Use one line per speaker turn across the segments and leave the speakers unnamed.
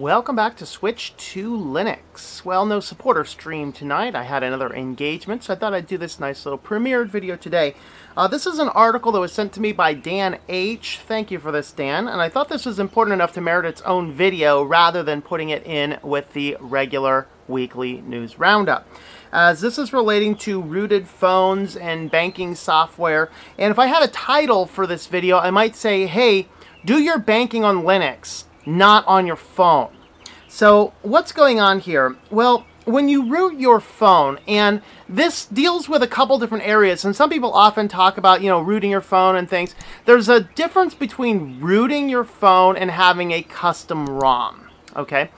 Welcome back to Switch to Linux. Well, no supporter stream tonight. I had another engagement, so I thought I'd do this nice little premiered video today. Uh, this is an article that was sent to me by Dan H. Thank you for this, Dan. And I thought this was important enough to merit its own video rather than putting it in with the regular weekly news roundup. As this is relating to rooted phones and banking software. And if I had a title for this video, I might say, hey, do your banking on Linux not on your phone. So what's going on here? Well, when you root your phone, and this deals with a couple different areas, and some people often talk about, you know, rooting your phone and things. There's a difference between rooting your phone and having a custom ROM, okay?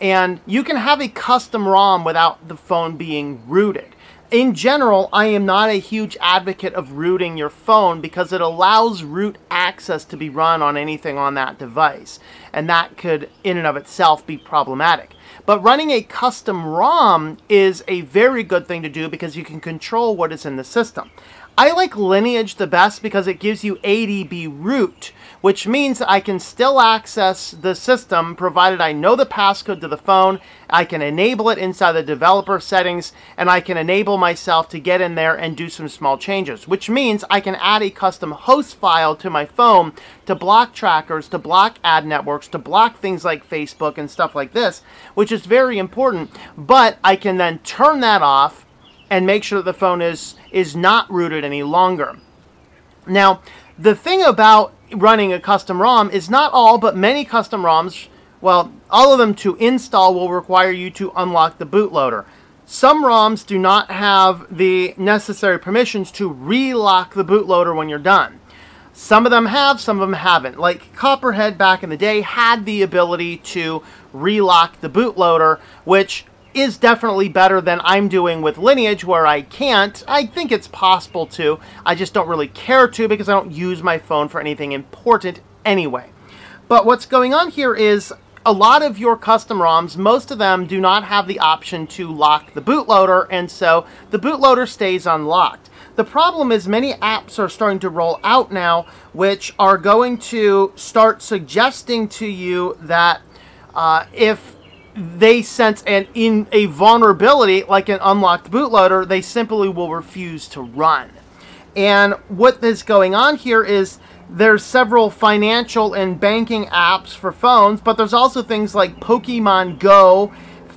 And you can have a custom ROM without the phone being rooted in general, I am not a huge advocate of rooting your phone because it allows root access to be run on anything on that device. And that could, in and of itself, be problematic. But running a custom ROM is a very good thing to do because you can control what is in the system. I like Lineage the best because it gives you ADB root, which means I can still access the system provided I know the passcode to the phone, I can enable it inside the developer settings, and I can enable myself to get in there and do some small changes, which means I can add a custom host file to my phone to block trackers, to block ad networks, to block things like Facebook and stuff like this, which is very important, but I can then turn that off and make sure that the phone is, is not rooted any longer. Now, the thing about running a custom ROM is not all, but many custom ROMs, well, all of them to install will require you to unlock the bootloader. Some ROMs do not have the necessary permissions to relock the bootloader when you're done. Some of them have, some of them haven't. Like Copperhead back in the day had the ability to relock the bootloader, which is definitely better than I'm doing with Lineage where I can't. I think it's possible to. I just don't really care to because I don't use my phone for anything important anyway. But what's going on here is a lot of your custom ROMs, most of them do not have the option to lock the bootloader, and so the bootloader stays unlocked. The problem is many apps are starting to roll out now, which are going to start suggesting to you that uh, if they sense an in a vulnerability like an unlocked bootloader, they simply will refuse to run. And what is going on here is there's several financial and banking apps for phones, but there's also things like Pokemon Go,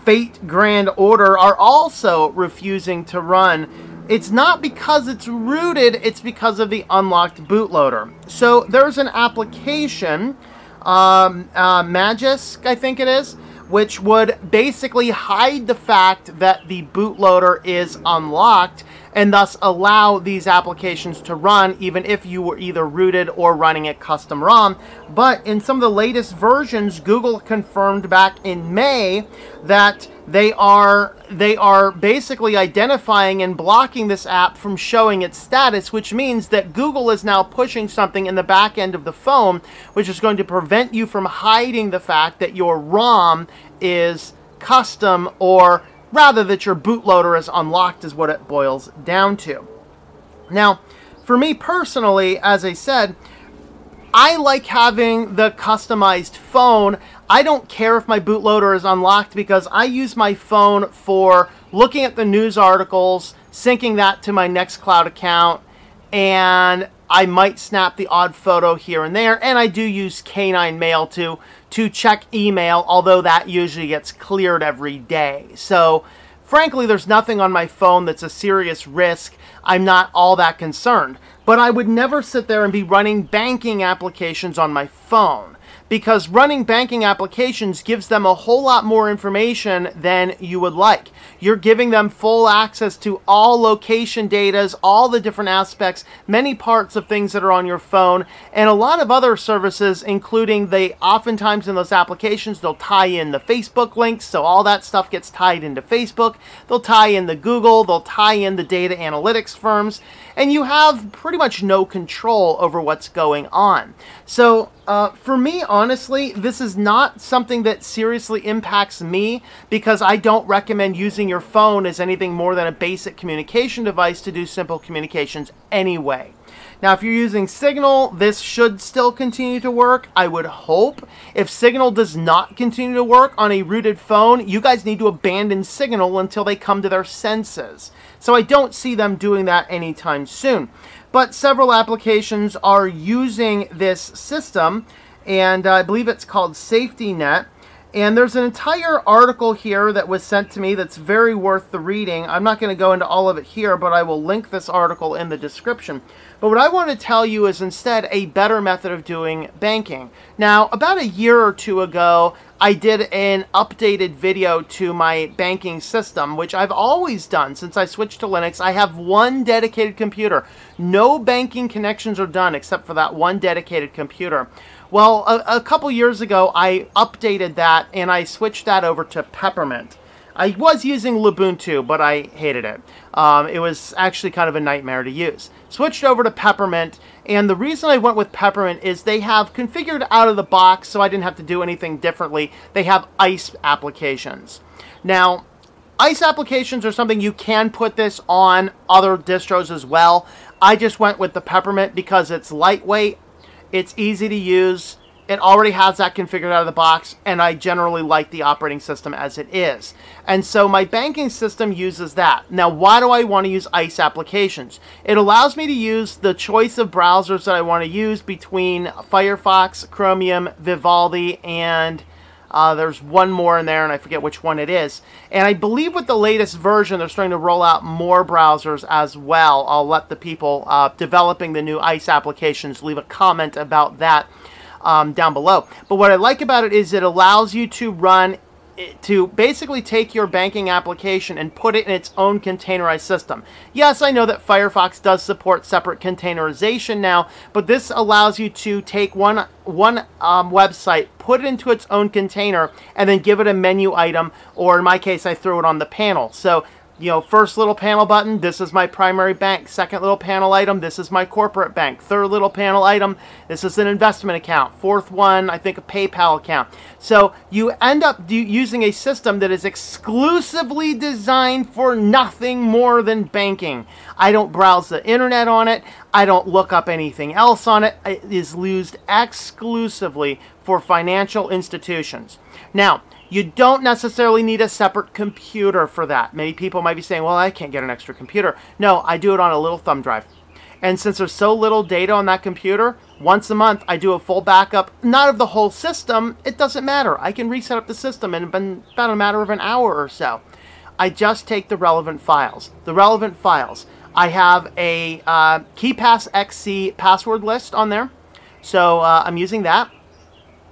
Fate Grand Order are also refusing to run. It's not because it's rooted, it's because of the unlocked bootloader. So there's an application, um, uh, Magisk, I think it is, which would basically hide the fact that the bootloader is unlocked and thus allow these applications to run even if you were either rooted or running a custom ROM. But in some of the latest versions, Google confirmed back in May that they are they are basically identifying and blocking this app from showing its status, which means that Google is now pushing something in the back end of the phone, which is going to prevent you from hiding the fact that your ROM is custom or rather that your bootloader is unlocked is what it boils down to. Now, for me personally, as I said, I like having the customized phone. I don't care if my bootloader is unlocked because I use my phone for looking at the news articles, syncing that to my Nextcloud account, and I might snap the odd photo here and there, and I do use K9 Mail to to check email, although that usually gets cleared every day. So, frankly, there's nothing on my phone that's a serious risk. I'm not all that concerned. But I would never sit there and be running banking applications on my phone because running banking applications gives them a whole lot more information than you would like. You're giving them full access to all location data, all the different aspects, many parts of things that are on your phone, and a lot of other services, including they oftentimes in those applications, they'll tie in the Facebook links, so all that stuff gets tied into Facebook. They'll tie in the Google, they'll tie in the data analytics firms, and you have pretty much no control over what's going on. So, uh, for me, honestly, this is not something that seriously impacts me because I don't recommend using your phone as anything more than a basic communication device to do simple communications anyway. Now, if you're using Signal, this should still continue to work. I would hope. If Signal does not continue to work on a rooted phone, you guys need to abandon Signal until they come to their senses. So I don't see them doing that anytime soon. But several applications are using this system, and I believe it's called SafetyNet. And there's an entire article here that was sent to me that's very worth the reading. I'm not going to go into all of it here, but I will link this article in the description. But what I want to tell you is instead a better method of doing banking. Now, about a year or two ago, I did an updated video to my banking system, which I've always done since I switched to Linux. I have one dedicated computer. No banking connections are done except for that one dedicated computer. Well, a, a couple years ago, I updated that and I switched that over to Peppermint. I was using Lubuntu, but I hated it. Um, it was actually kind of a nightmare to use. Switched over to Peppermint, and the reason I went with Peppermint is they have configured out of the box, so I didn't have to do anything differently. They have ICE applications. Now, ICE applications are something you can put this on other distros as well. I just went with the Peppermint because it's lightweight. It's easy to use. It already has that configured out of the box, and I generally like the operating system as it is. And so my banking system uses that. Now, why do I want to use ICE applications? It allows me to use the choice of browsers that I want to use between Firefox, Chromium, Vivaldi, and uh, there's one more in there, and I forget which one it is. And I believe with the latest version, they're starting to roll out more browsers as well. I'll let the people uh, developing the new ICE applications leave a comment about that um, down below. But what I like about it is it allows you to run to basically take your banking application and put it in its own containerized system. Yes, I know that Firefox does support separate containerization now, but this allows you to take one one um, website, put it into its own container, and then give it a menu item, or in my case, I throw it on the panel. So you know, first little panel button, this is my primary bank. Second little panel item, this is my corporate bank. Third little panel item, this is an investment account. Fourth one, I think a PayPal account. So you end up using a system that is exclusively designed for nothing more than banking. I don't browse the internet on it. I don't look up anything else on it. It is used exclusively for financial institutions. Now, you don't necessarily need a separate computer for that. Many people might be saying, well, I can't get an extra computer. No, I do it on a little thumb drive. And since there's so little data on that computer, once a month I do a full backup, not of the whole system. It doesn't matter. I can reset up the system in about a matter of an hour or so. I just take the relevant files. The relevant files. I have a uh, KeePass XC password list on there. So uh, I'm using that.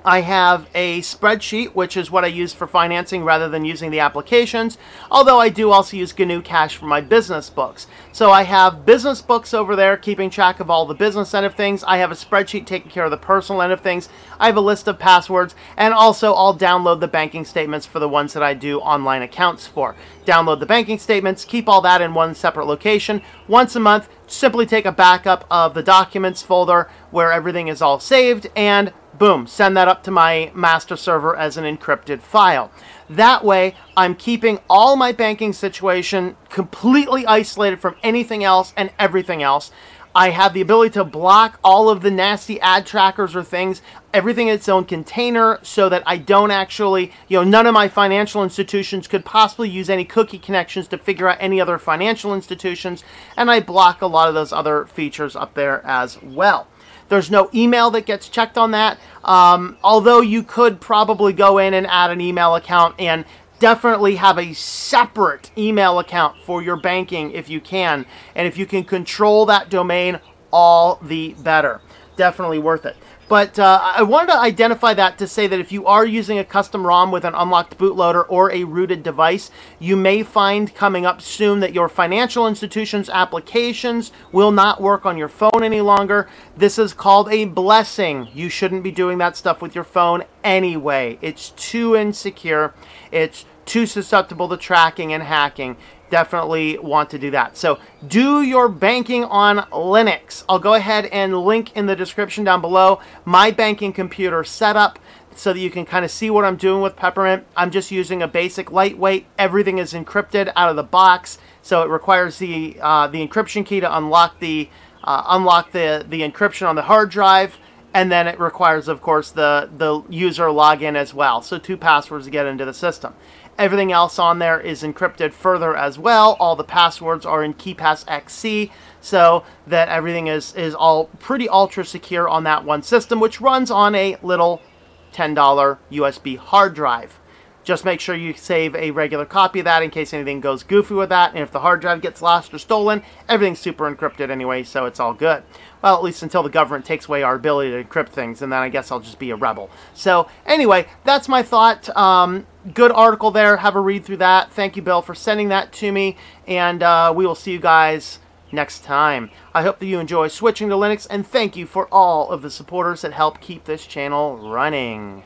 I have a spreadsheet, which is what I use for financing rather than using the applications, although I do also use GnuCash for my business books. So I have business books over there keeping track of all the business end of things. I have a spreadsheet taking care of the personal end of things. I have a list of passwords, and also I'll download the banking statements for the ones that I do online accounts for. Download the banking statements, keep all that in one separate location. Once a month, simply take a backup of the documents folder where everything is all saved, and boom, send that up to my master server as an encrypted file. That way, I'm keeping all my banking situation completely isolated from anything else and everything else. I have the ability to block all of the nasty ad trackers or things, everything in its own container, so that I don't actually, you know, none of my financial institutions could possibly use any cookie connections to figure out any other financial institutions, and I block a lot of those other features up there as well. There's no email that gets checked on that. Um, although you could probably go in and add an email account and definitely have a separate email account for your banking if you can. And if you can control that domain, all the better. Definitely worth it. But uh, I wanted to identify that to say that if you are using a custom ROM with an unlocked bootloader or a rooted device, you may find coming up soon that your financial institution's applications will not work on your phone any longer. This is called a blessing. You shouldn't be doing that stuff with your phone anyway. It's too insecure. It's too susceptible to tracking and hacking definitely want to do that. So do your banking on Linux. I'll go ahead and link in the description down below my banking computer setup so that you can kind of see what I'm doing with Peppermint. I'm just using a basic lightweight. Everything is encrypted out of the box, so it requires the uh, the encryption key to unlock the uh, unlock the, the encryption on the hard drive, and then it requires, of course, the, the user login as well. So two passwords to get into the system. Everything else on there is encrypted further as well. All the passwords are in KeePass XC, so that everything is, is all pretty ultra secure on that one system, which runs on a little $10 USB hard drive. Just make sure you save a regular copy of that in case anything goes goofy with that. And if the hard drive gets lost or stolen, everything's super encrypted anyway, so it's all good. Well, at least until the government takes away our ability to encrypt things, and then I guess I'll just be a rebel. So anyway, that's my thought. Um, good article there. Have a read through that. Thank you, Bill, for sending that to me. And uh, we will see you guys next time. I hope that you enjoy switching to Linux, and thank you for all of the supporters that help keep this channel running.